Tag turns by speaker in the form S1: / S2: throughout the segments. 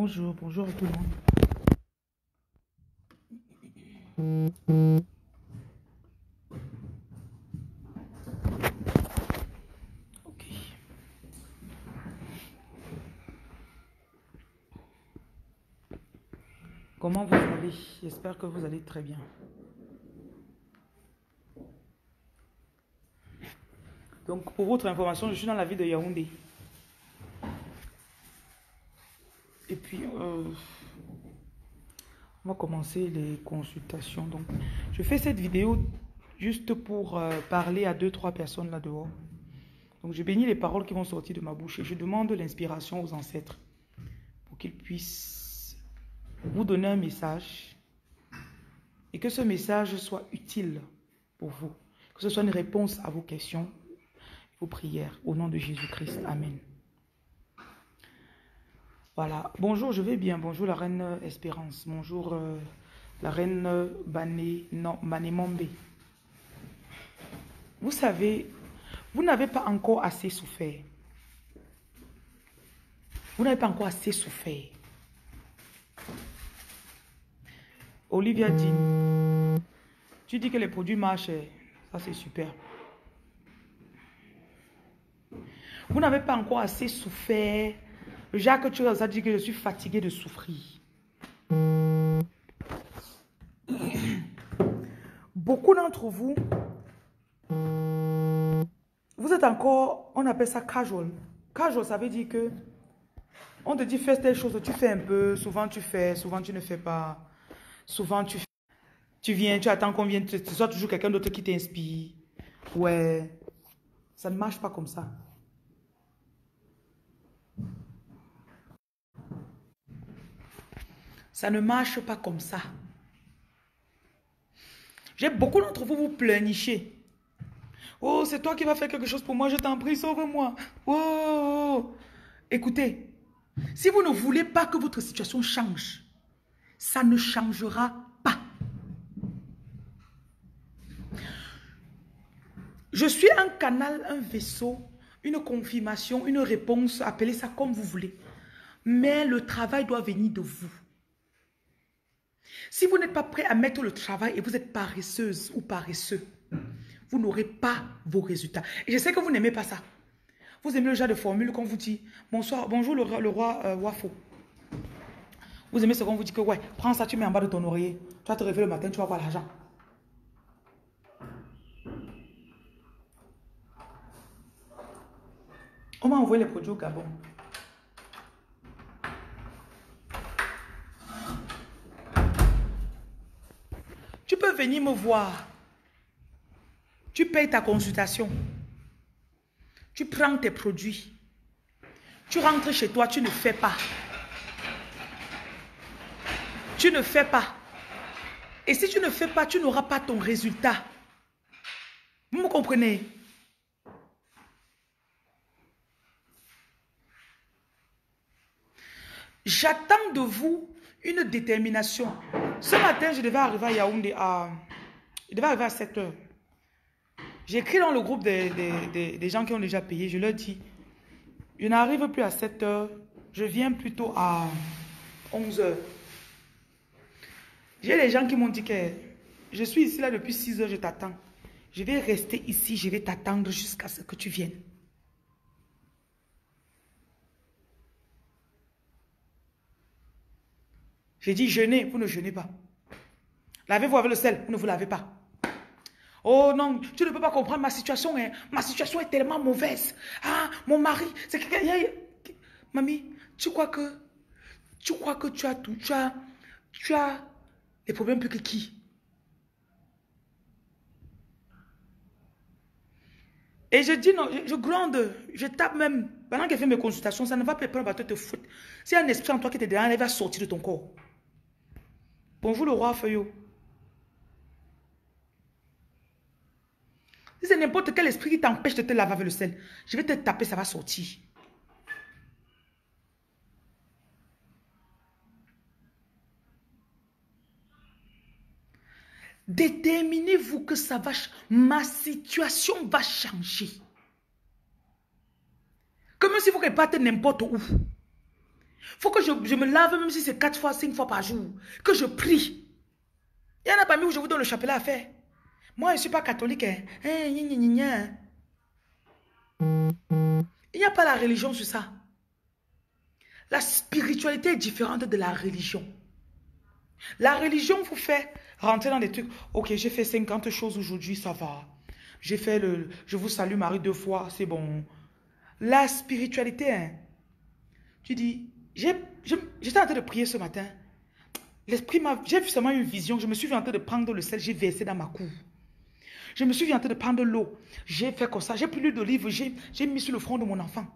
S1: Bonjour, bonjour tout le monde. Ok. Comment vous allez? J'espère que vous allez très bien. Donc, pour votre information, je suis dans la ville de Yaoundé. Et puis, euh, on va commencer les consultations. Donc, je fais cette vidéo juste pour euh, parler à deux, trois personnes là dehors. Donc, je bénis les paroles qui vont sortir de ma bouche et je demande l'inspiration aux ancêtres pour qu'ils puissent vous donner un message et que ce message soit utile pour vous, que ce soit une réponse à vos questions, vos prières. Au nom de Jésus-Christ. Amen. Voilà. Bonjour, je vais bien. Bonjour la reine Espérance. Bonjour euh, la reine Bané, non. Vous savez, vous n'avez pas encore assez souffert. Vous n'avez pas encore assez souffert. Olivia dit, tu dis que les produits marchent. Ça, c'est super. Vous n'avez pas encore assez souffert. Jacques tu a dit que je suis fatigué de souffrir. Beaucoup d'entre vous, vous êtes encore, on appelle ça casual. Casual, ça veut dire que on te dit fais telle chose, tu fais un peu, souvent tu fais, souvent tu ne fais pas. Souvent tu tu viens, tu attends qu'on vienne, ce soit toujours quelqu'un d'autre qui t'inspire. Ouais, ça ne marche pas comme ça. Ça ne marche pas comme ça. J'ai beaucoup d'entre vous vous pleurnichez. Oh, c'est toi qui vas faire quelque chose pour moi, je t'en prie, sauve-moi. Oh, écoutez, si vous ne voulez pas que votre situation change, ça ne changera pas. Je suis un canal, un vaisseau, une confirmation, une réponse, appelez ça comme vous voulez. Mais le travail doit venir de vous. Si vous n'êtes pas prêt à mettre le travail et vous êtes paresseuse ou paresseux, vous n'aurez pas vos résultats. Et je sais que vous n'aimez pas ça. Vous aimez le genre de formule qu'on vous dit, bonsoir, bonjour le, roi euh, Wafo. Vous aimez ce qu'on vous dit que, ouais, prends ça, tu mets en bas de ton oreiller. Tu vas te réveiller le matin, tu vas voir l'argent. On m'a envoyé les produits au Gabon. Venir me voir. Tu payes ta consultation. Tu prends tes produits. Tu rentres chez toi, tu ne fais pas. Tu ne fais pas. Et si tu ne fais pas, tu n'auras pas ton résultat. Vous me comprenez? J'attends de vous une détermination. Ce matin, je devais arriver à Yaoundé à... Je devais arriver à 7 heures. J'écris dans le groupe des, des, gens qui ont déjà payé. Je leur dis, je n'arrive plus à 7 heures. Je viens plutôt à 11 heures. J'ai des gens qui m'ont dit que je suis ici là depuis 6 heures, je t'attends. Je vais rester ici, je vais t'attendre jusqu'à ce que tu viennes. J'ai dit jeûnez, vous ne jeûnez pas. Lavez-vous avec le sel, vous ne vous lavez pas. Oh non, tu ne peux pas comprendre ma situation. Hein. Ma situation est tellement mauvaise. Ah, mon mari, c'est quelqu'un... Mamie, tu crois que... Tu crois que tu as tout. Tu as... Tu as les problèmes plus que qui? Et je dis non, je, gronde, je tape même. Pendant qu'elle fait mes consultations, ça ne va pas te foutre. A un esprit en toi qui te dérange, il va sortir de ton corps. Bonjour le roi Feuillot. Si c'est n'importe quel esprit qui t'empêche de te laver avec le sel, je vais te taper, ça va sortir. Déterminez-vous que ça va, ma situation va changer. Comme si vous repartez n'importe où. Faut que je, me lave même si c'est quatre fois, cinq fois par jour. Que je prie. Il y en a parmi où je vous donne le chapelet à faire. Moi, je ne suis pas catholique. Hein. Hein, gna. Il n'y a pas la religion sur ça. La spiritualité est différente de la religion. La religion vous fait rentrer dans des trucs. Ok, j'ai fait 50 choses aujourd'hui, ça va. J'ai fait le... Je vous salue Marie deux fois, c'est bon. La spiritualité, hein. tu dis, j'étais en train de prier ce matin. L'esprit m'a... J'ai seulement une vision. Je me suis en train de prendre le sel, j'ai versé dans ma cour. Je me suis en train de prendre l'eau. J'ai fait comme ça. J'ai pris l'huile d'olive, j'ai mis sur le front de mon enfant.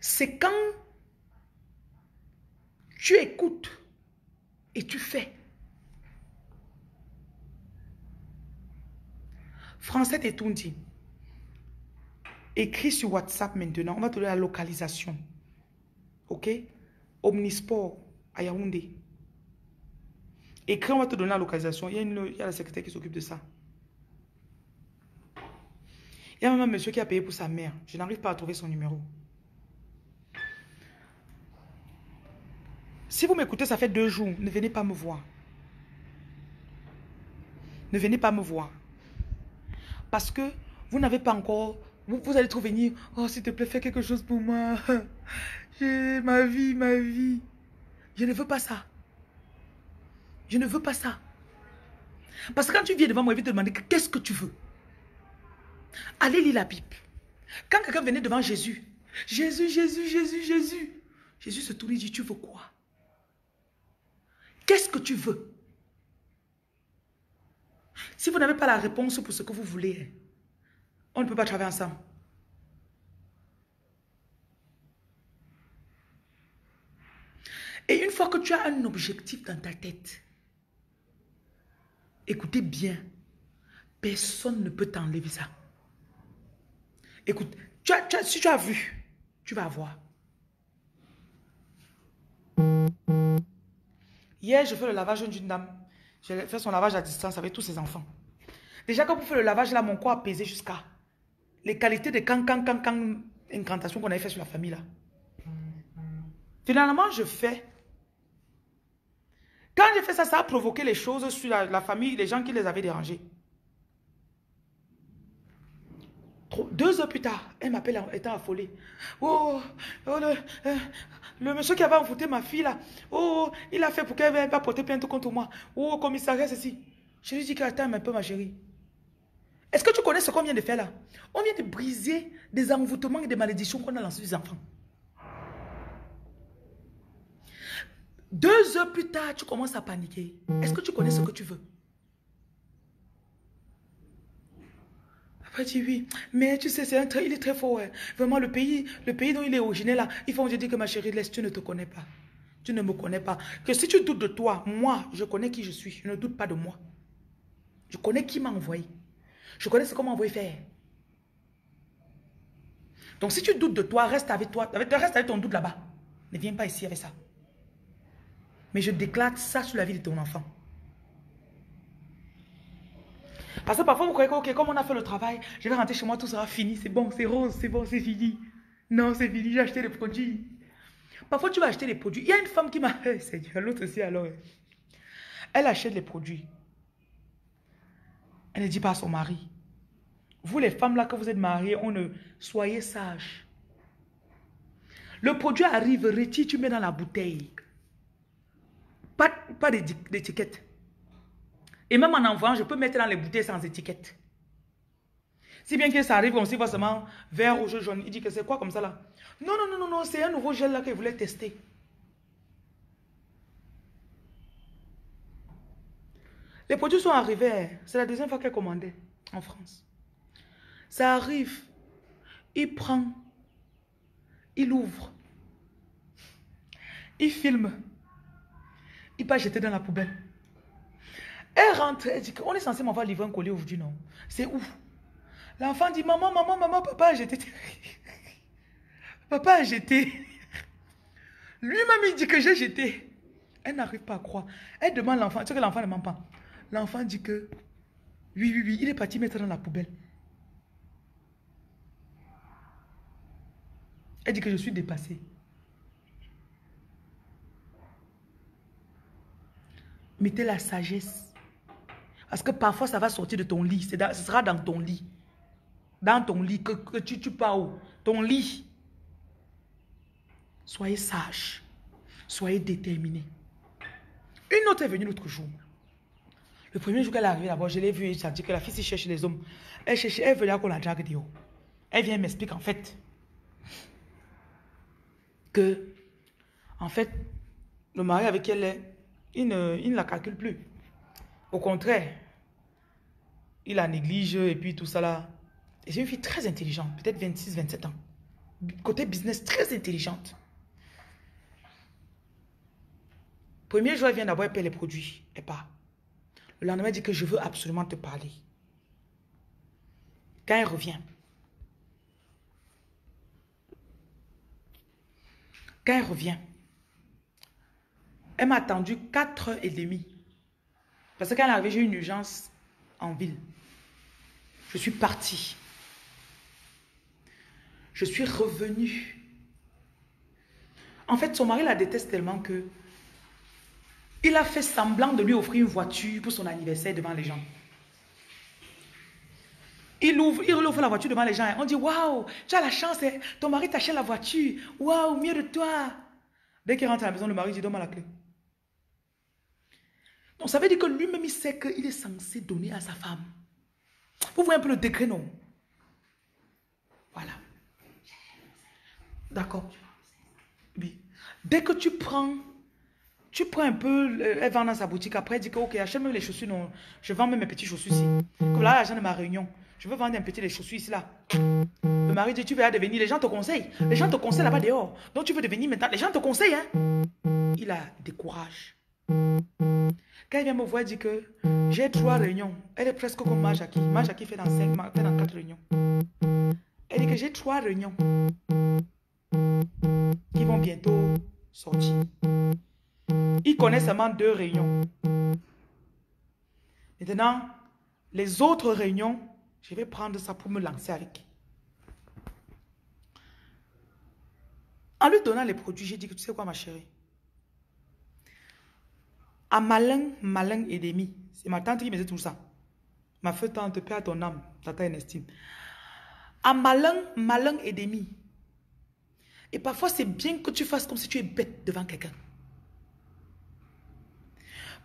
S1: C'est quand tu écoutes et tu fais. Français et tout dit. Écris sur WhatsApp maintenant. On va te donner la localisation. OK? Omnisport à Yaoundé. Écris, on va te donner la localisation. Il y a, une, il y a la secrétaire qui s'occupe de ça. Il y a même un monsieur qui a payé pour sa mère. Je n'arrive pas à trouver son numéro. Si vous m'écoutez, ça fait deux jours. Ne venez pas me voir. Ne venez pas me voir. Parce que vous n'avez pas encore... Vous, allez trop venir. Oh, s'il te plaît, fais quelque chose pour moi. J'ai ma vie, ma vie. Je ne veux pas ça. Je ne veux pas ça. Parce que quand tu viens devant moi, il va te demander qu'est-ce que tu veux? Allez lire la Bible. Quand quelqu'un venait devant Jésus, Jésus, Jésus, Jésus, Jésus, Jésus se tourne et dit, tu veux quoi? Qu'est-ce que tu veux? Si vous n'avez pas la réponse pour ce que vous voulez, on ne peut pas travailler ensemble. Et une fois que tu as un objectif dans ta tête, écoutez bien, personne ne peut t'enlever ça. Écoute, si tu as vu, tu vas voir. Hier, je fais le lavage d'une dame. J'ai fait son lavage à distance avec tous ses enfants. Déjà, quand vous faites le lavage, là, mon corps a pesé jusqu'à les qualités de can, can, can, can, incantation qu'on avait fait sur la famille, là. Finalement, je fais. Quand j'ai fait ça, ça a provoqué les choses sur la, famille, les gens qui les avaient dérangés. Deux heures plus tard, elle m'appelle étant affolée. Oh, oh le, euh, le monsieur qui avait envoûté ma fille là, oh, il a fait pour qu'elle ne pas porter plainte contre moi. Oh, commissariat, ceci. Je lui dis qu'attends un peu, ma chérie. Est-ce que tu connais ce qu'on vient de faire là? On vient de briser des envoûtements et des malédictions qu'on a lancés les enfants. Deux heures plus tard, tu commences à paniquer. Est-ce que tu connais ce que tu veux? Papa dit oui, mais tu sais, c'est un il est très fort. Vraiment, le pays, le pays dont il est originaire là, il faut que je dise que ma chérie, laisse, tu ne te connais pas. Tu ne me connais pas. Que si tu doutes de toi, moi, je connais qui je suis. Je ne doute pas de moi. Je connais qui m'a envoyé. Je connais ce qu'on m'a faire. Donc si tu doutes de toi, reste avec toi. Reste avec ton doute là-bas. Ne viens pas ici avec ça. Mais je déclare ça sur la vie de ton enfant. Parce que parfois, vous croyez que, ok, comme on a fait le travail, je vais rentrer chez moi, tout sera fini, c'est bon, c'est rose, c'est bon, c'est fini. Non, c'est fini, j'ai acheté les produits. Parfois, tu vas acheter les produits. Il y a une femme qui m'a... C'est l'autre aussi alors. Elle achète les produits. Elle ne dit pas à son mari. Vous les femmes là que vous êtes mariées, on ne... Soyez sages. Le produit arrive, retire, tu mets dans la bouteille. Pas, pas d'étiquette. Et même en envoyant, je peux mettre dans les bouteilles sans étiquette. Si bien que ça arrive, voit seulement vert, rouge, jaune. Il dit que c'est quoi comme ça là? Non, non, non, non, non c'est un nouveau gel là qu'il voulait tester. Les produits sont arrivés. C'est la deuxième fois qu'elle commandait en France. Ça arrive. Il prend. Il ouvre. Il filme. Il pas jeter dans la poubelle. Elle rentre, elle dit qu'on est censé livré un colis aujourd'hui, non? C'est où? L'enfant dit, maman, maman, maman, papa a jeté. papa a jeté. Lui-même, il dit que j'ai jeté. Elle n'arrive pas à croire. Elle demande l'enfant, tu sais que l'enfant ne ment pas. L'enfant dit que, oui, oui, oui, il est parti mettre dans la poubelle. Elle dit que je suis dépassée. Mettez la sagesse. Parce que parfois, ça va sortir de ton lit. ce sera dans ton lit. Dans ton lit. Que, tu, tu pars Ton lit. Soyez sage. Soyez déterminé. Une autre est venue l'autre jour. Le premier jour qu'elle est arrivée d'abord, je l'ai vue et j'ai dit que la fille s'y cherche les hommes. Elle cherche, elle veut qu'on la drague. Elle vient m'expliquer en fait que, en fait, le mari avec qui elle est, il ne, la calcule plus. Au contraire, il la néglige et puis tout ça là. Et c'est une fille très intelligente, peut-être 26, 27 ans. Côté business, très intelligente. Premier jour, elle vient d'abord, elle paie les produits. Et pas. Le lendemain, dit que je veux absolument te parler. Quand elle revient, quand elle revient, elle m'a attendu 4h30. Parce que quand elle est j'ai eu une urgence en ville. Je suis partie. Je suis revenue. En fait, son mari la déteste tellement que il a fait semblant de lui offrir une voiture pour son anniversaire devant les gens. Il ouvre, il ouvre la voiture devant les gens. On dit, waouh, tu as la chance, hein. ton mari t'achète la voiture. Waouh, mieux de toi. Dès qu'il rentre à la maison, le mari dit, donne-moi la clé. Donc ça veut dire que lui-même, il sait qu'il est censé donner à sa femme. Vous voyez un peu le décret, non? Voilà. D'accord. Oui. Dès que tu prends tu prends un peu, euh, elle vend dans sa boutique, après elle dit que ok, achète même les chaussures, non, je vends même mes petits chaussures ici. Comme là, l'argent de ma réunion, je veux vendre un petit les chaussures ici là. Le mari dit, tu veux devenir, les gens te conseillent. Les gens te conseillent là-bas dehors. Donc tu veux devenir maintenant, les gens te conseillent. Hein? Il a des courages. Quand il vient me voir, il dit que j'ai trois réunions. Elle est presque comme Majaki. Majaki fait dans cinq, fait dans quatre réunions. Elle dit que j'ai trois réunions qui vont bientôt sortir. Il connaît seulement deux réunions. Maintenant, les autres réunions, je vais prendre ça pour me lancer avec. En lui donnant les produits, j'ai dit que tu sais quoi ma chérie? À malin, malin et demi. C'est ma tante qui me disait tout ça. Ma feu tante, paix ton âme, tata estime. À malin, malin et demi. Et parfois, c'est bien que tu fasses comme si tu es bête devant quelqu'un.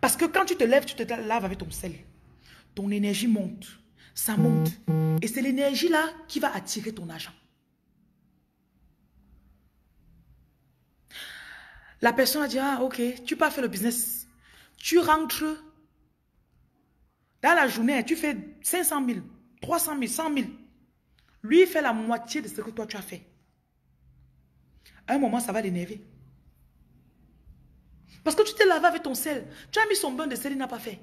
S1: Parce que quand tu te lèves, tu te laves avec ton sel. Ton énergie monte. Ça monte. Et c'est l'énergie là qui va attirer ton argent. La personne a dit, ah ok, tu pas faire le business. Tu rentres dans la journée, tu fais 500 000, 300 000, 100 000. Lui, il fait la moitié de ce que toi, tu as fait. À un moment, ça va l'énerver. Parce que tu t'es lavé avec ton sel. Tu as mis son bain de sel, il n'a pas fait.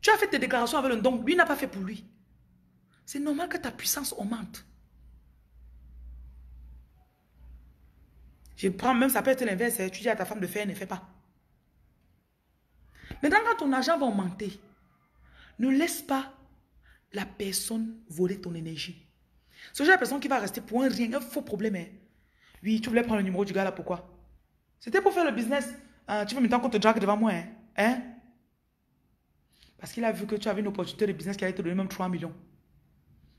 S1: Tu as fait tes déclarations avec le don, lui n'a pas fait pour lui. C'est normal que ta puissance augmente. Je prends même, ça peut être l'inverse. Hein. Tu dis à ta femme de faire, ne fait pas. Maintenant, quand ton argent va augmenter, ne laisse pas la personne voler ton énergie. Ce genre de personne qui va rester pour un rien, un faux problème. Hein. Oui, tu voulais prendre le numéro du gars là, pourquoi? C'était pour faire le business. Ah, tu veux maintenant qu'on te drague devant moi, hein? hein? Parce qu'il a vu que tu avais une opportunité de business qui allait te donner même 3 millions.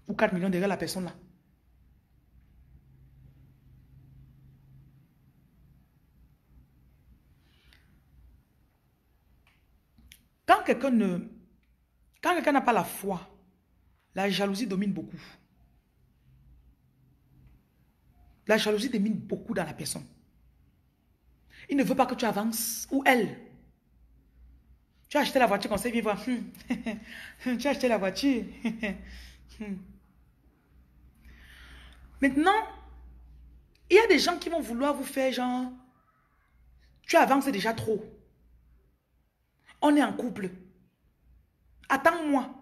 S1: Ou 4 millions derrière la personne là. Quand quelqu'un ne... Quand quelqu'un n'a pas la foi, la jalousie domine beaucoup. La jalousie domine beaucoup dans la personne. Il ne veut pas que tu avances. Ou elle. Tu as acheté la voiture, on sait vivre. tu as acheté la voiture. Maintenant, il y a des gens qui vont vouloir vous faire genre, tu avances déjà trop. On est en couple. Attends-moi.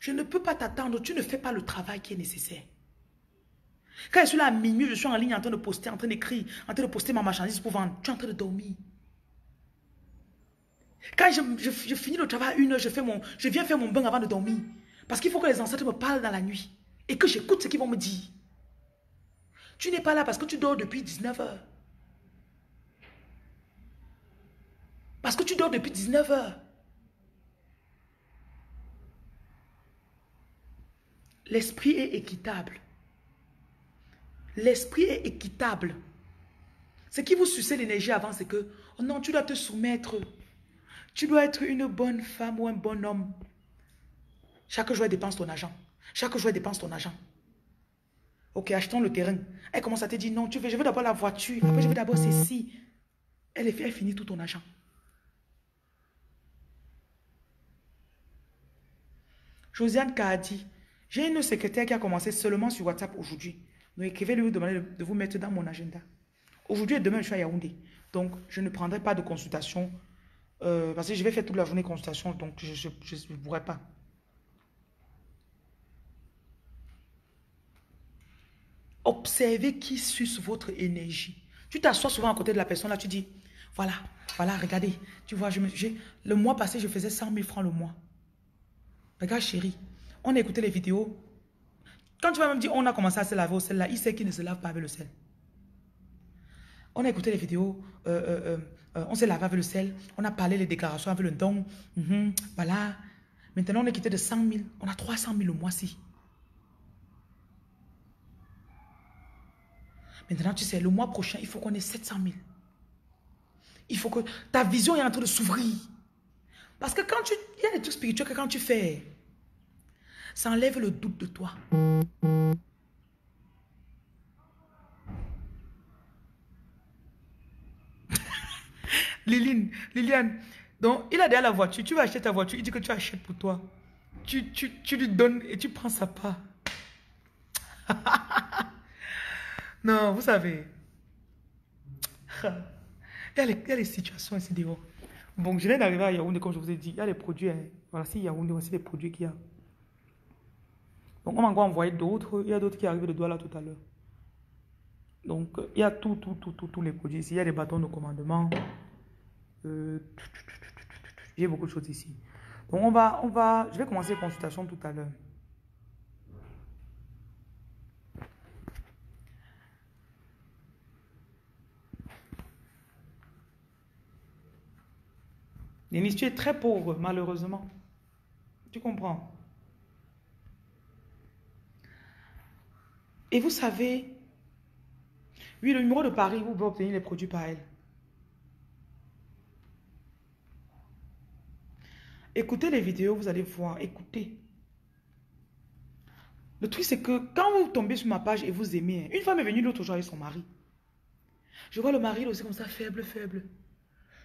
S1: Je ne peux pas t'attendre. Tu ne fais pas le travail qui est nécessaire. Quand je suis là à minuit, je suis en ligne en train de poster, en train d'écrire, en train de poster ma marchandise pour vendre. Tu es en train de dormir. Quand je, finis le travail à une heure, je, fais mon, je viens faire mon bain avant de dormir. Parce qu'il faut que les ancêtres me parlent dans la nuit. Et que j'écoute ce qu'ils vont me dire. Tu n'es pas là parce que tu dors depuis 19 heures. Parce que tu dors depuis 19 heures. L'esprit est équitable. L'esprit est équitable. Ce qui vous suçait l'énergie avant, c'est que, oh non, tu dois te soumettre. Tu dois être une bonne femme ou un bon homme. Chaque jour, elle dépense ton argent. Chaque jour, elle dépense ton argent. Ok, achetons le terrain. Elle commence à te dire, non, tu veux, je veux d'abord la voiture. Après, je veux d'abord ceci. Elle, elle finit tout ton argent. Josiane dit, j'ai une secrétaire qui a commencé seulement sur WhatsApp aujourd'hui. Donc écrivez lui demander de vous mettre dans mon agenda. Aujourd'hui et demain, je suis à Yaoundé. Donc, je ne prendrai pas de consultation euh, parce que je vais faire toute la journée consultation, donc je ne pourrai pas. Observez qui suce votre énergie. Tu t'assois souvent à côté de la personne, là, tu dis, voilà, voilà, regardez, tu vois, le mois passé, je faisais 100 000 francs le mois. Regarde, chérie, on a écouté les vidéos. Quand tu vas me dire, on a commencé à se laver au sel, là, il sait qu'il ne se lave pas avec le sel. On a écouté les vidéos, euh, euh, euh, on s'est lavé avec le sel, on a parlé les déclarations avec le don. Mhm, voilà. Maintenant, on est quitté de 100 000. On a 300 000 le mois-ci. Maintenant, tu sais, le mois prochain, il faut qu'on ait 700 000. Il faut que ta vision est en train de s'ouvrir. Parce que quand tu... Il y a des trucs spirituels que quand tu fais, ça enlève le doute de toi. Liline, Liliane, donc il a déjà la voiture, tu vas acheter ta voiture, il dit que tu achètes pour toi. Tu, tu, lui donnes et tu prends sa part. non, vous savez. Il y, a les, il y a les situations ici dehors. Bon, je viens d'arriver à Yaoundé, comme je vous ai dit. Il y a les produits. Hein. Voilà, si Yaoundé, voici les produits qu'il y a. Donc, on m'a encore envoyé d'autres. Il y a d'autres qui arrivent de Douala tout à l'heure. Donc, il y a tout, tout, tout, tout, tous les produits ici. Il y a des bâtons de commandement. Euh, J'ai beaucoup de choses ici. Donc, on va, on va, je vais commencer les consultations tout à l'heure. Denis, tu es très pauvre, malheureusement. Tu comprends? Et vous savez, oui, le numéro de Paris, vous pouvez obtenir les produits par elle. Écoutez les vidéos, vous allez voir. Écoutez. Le truc, c'est que quand vous tombez sur ma page et vous aimez, une femme est venue l'autre jour avec son mari. Je vois le mari aussi comme ça, faible, faible.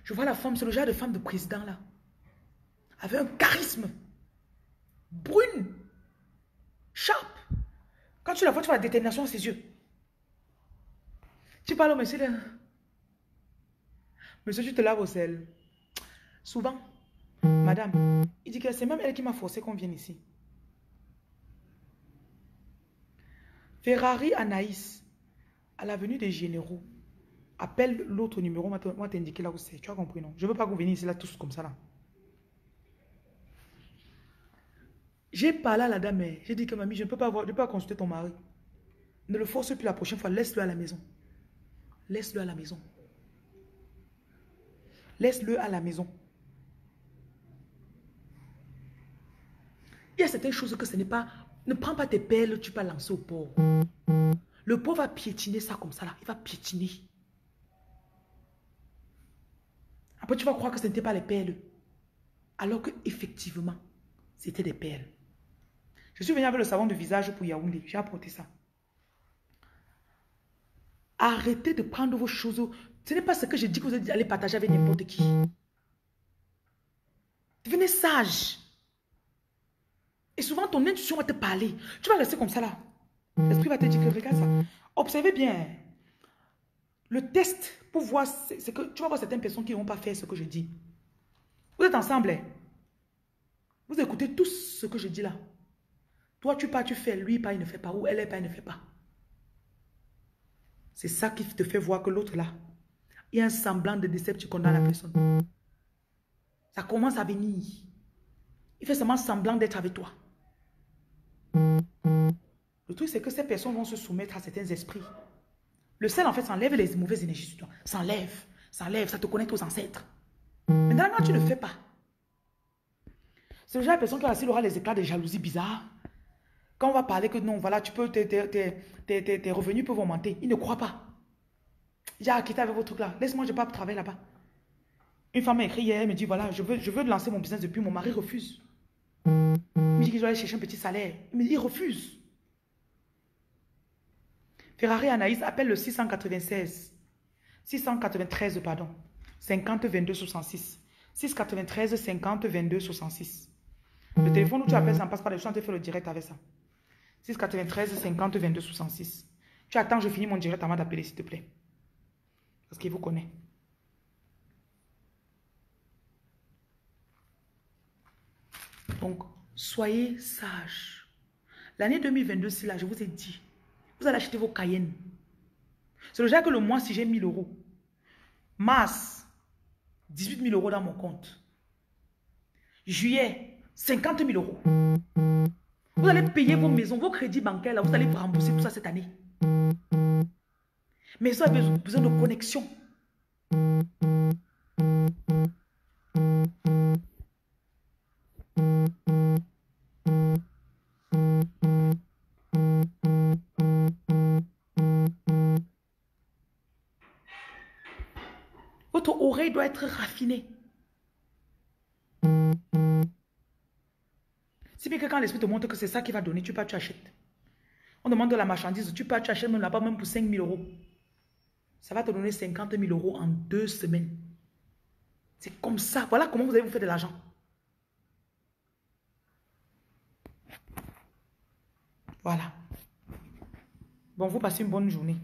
S1: Je vois la femme, c'est le genre de femme de président là. Avec un charisme. Brune. Sharp. Quand tu la vois, tu vois la détermination à ses yeux. Tu parles au monsieur là. Monsieur, tu te laves au sel. Souvent. Madame, il dit que c'est même elle qui m'a forcé qu'on vienne ici. Ferrari Anaïs, à l'avenue des Généraux, appelle l'autre numéro, moi t'indiquer là où c'est. Tu as compris, non? Je ne veux pas vous veniez ici là tous comme ça là. J'ai parlé à la dame, j'ai dit que mamie, je ne peux pas, avoir, je peux pas consulter ton mari. Ne le force plus la prochaine fois, laisse-le à la maison. Laisse-le à la maison. Laisse-le à la maison. Il y a certaines choses que ce n'est pas... Ne prends pas tes perles, tu vas lancer au pauvre. Le pauvre va piétiner ça comme ça là. Il va piétiner. Après, tu vas croire que ce n'était pas les perles. Alors que effectivement, c'était des perles. Je suis venu avec le savon de visage pour Yaoundé. J'ai apporté ça. Arrêtez de prendre vos choses. Ce n'est pas ce que j'ai dit que vous allez partager avec n'importe qui. Devenez sage. Et souvent, ton intuition va te parler. Tu vas rester comme ça là. L'esprit va te dire que regarde ça. Observez bien. Le test pour voir, c'est que tu vas voir certaines personnes qui ne vont pas faire ce que je dis. Vous êtes ensemble. Hein? Vous écoutez tout ce que je dis là. Toi, tu pars, tu fais. Lui, pas, il ne fait pas. Ou elle est pas, il ne fait pas. C'est ça qui te fait voir que l'autre là, il y a un semblant de déception dans la personne. Ça commence à venir. Il fait seulement semblant d'être avec toi. Le truc, c'est que ces personnes vont se soumettre à certains esprits. Le sel, en fait, ça enlève les mauvaises énergies sur toi. Ça enlève, ça te connecte aux ancêtres. Maintenant, tu ne fais pas, c'est genre de personne qui aussi aura les éclats de jalousie bizarres. Quand on va parler que non, voilà, tu peux, tes, tes, revenus peuvent augmenter. Il ne croit pas. J'ai quitté avec votre truc là. Laisse-moi, je ne vais pas travailler là-bas. Une femme m'a écrit hier, elle me dit, voilà, je veux, je veux lancer mon business depuis, mon mari refuse. Il me dit qu'il doit aller chercher un petit salaire. Il me dit, il refuse. Ferrari Anaïs appelle le 696. 693, pardon. 50 22 66. 693 50 22 66. Le téléphone où tu appelles, ça ne passe pas les choses, tu fais le direct avec ça. 693 50 22 66. Tu attends, je finis mon direct avant d'appeler, s'il te plaît. Parce qu'il vous connaît. Donc, soyez sages. L'année 2022, c'est là, je vous ai dit, vous allez acheter vos Cayenne. C'est le que le mois, si j'ai 1000 euros. Mars, 18 000 euros dans mon compte. Juillet, 50 000 euros. Vous allez payer vos maisons, vos crédits bancaires, là, vous allez vous rembourser tout ça cette année. Mais vous avez besoin de connexion. Votre oreille doit être raffinée. Si bien que quand l'esprit te montre que c'est ça qui va donner, tu pas, tu achètes. On demande de la marchandise, tu pas, tu achètes même là-bas, même pour 5 000 euros. Ça va te donner 50 000 euros en deux semaines. C'est comme ça. Voilà comment vous allez vous faire de l'argent. Voilà. Bon, vous passez une bonne journée.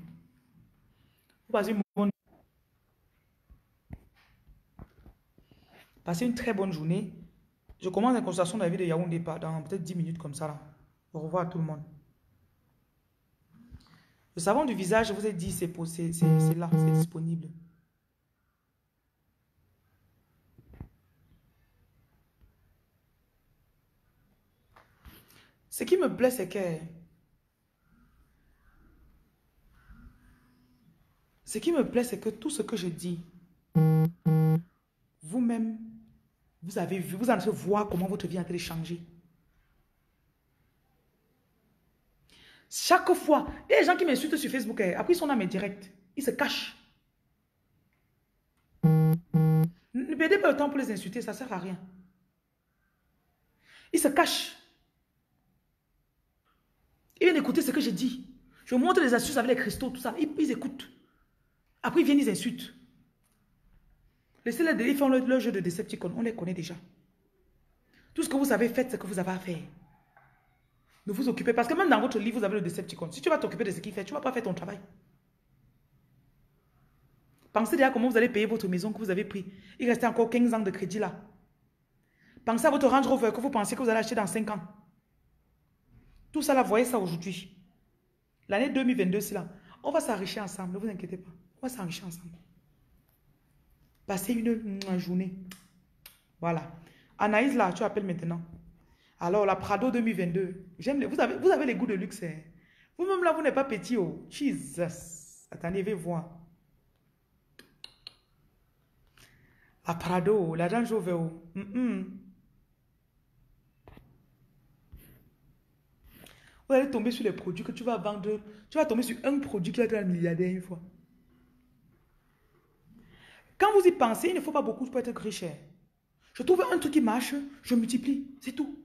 S1: Vous passez une bonne Passez une très bonne journée. Je commence la consultation de la vie de Yaoundé dans peut-être 10 minutes comme ça. Là. Au revoir à tout le monde. Le savon du visage, je vous ai dit, c'est là, c'est disponible. Ce qui me plaît, c'est que... Ce qui me plaît, c'est que tout ce que je dis, vous-même, vous avez vu, vous allez voir comment votre vie a été changée. Chaque fois, il y a des gens qui m'insultent sur Facebook, eh, après ils sont dans mes directs, ils se cachent. Ne perdez pas le temps pour les insulter, ça ne sert à rien. Ils se cachent. Ils viennent écouter ce que je dis. Je montre les astuces avec les cristaux, tout ça. Ils, écoutent. Après, ils viennent, ils insultent. Laissez-les, ils font leur, jeu de Decepticon. On les connaît déjà. Tout ce que vous savez, faites ce que vous avez à faire. Ne vous occupez parce que même dans votre livre, vous avez le Decepticon. Si tu vas t'occuper de ce qu'il fait, tu ne vas pas faire ton travail. Pensez déjà comment vous allez payer votre maison que vous avez pris. Il restait encore 15 ans de crédit là. Pensez à votre Range Rover que vous pensez que vous allez acheter dans 5 ans. Tout ça là, voyez ça aujourd'hui. L'année 2022, c'est là. On va s'enrichir ensemble, ne vous inquiétez pas. On va s'enrichir ensemble. Passez une, journée. Voilà. Anaïs, là, tu appelles maintenant. Alors, la Prado 2022. J'aime les, vous, avez, les goûts de luxe. Hein. Vous-même, là, vous n'êtes pas petit. Oh. Jesus. Attendez, vais voir. La Prado, la Range Rover. Vous allez tomber sur les produits que tu vas vendre. Tu vas tomber sur un produit qui va être un milliardaire une fois. Quand vous y pensez, il ne faut pas beaucoup pour être riche. Je trouve un truc qui marche, je multiplie, c'est tout.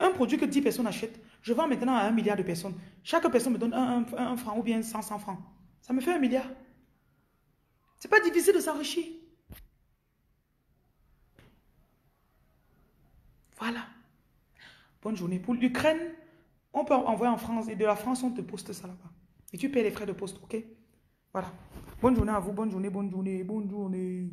S1: Un produit que 10 personnes achètent, je vends maintenant à un milliard de personnes. Chaque personne me donne un, franc ou bien 100, 100 francs. Ça me fait un milliard. C'est pas difficile de s'enrichir. Voilà. Bonne journée. Pour l'Ukraine, on peut envoyer en France et de la France, on te poste ça là-bas. Et tu payes les frais de poste, ok? Voilà. Bonne journée à vous, bonne journée, bonne journée, bonne journée.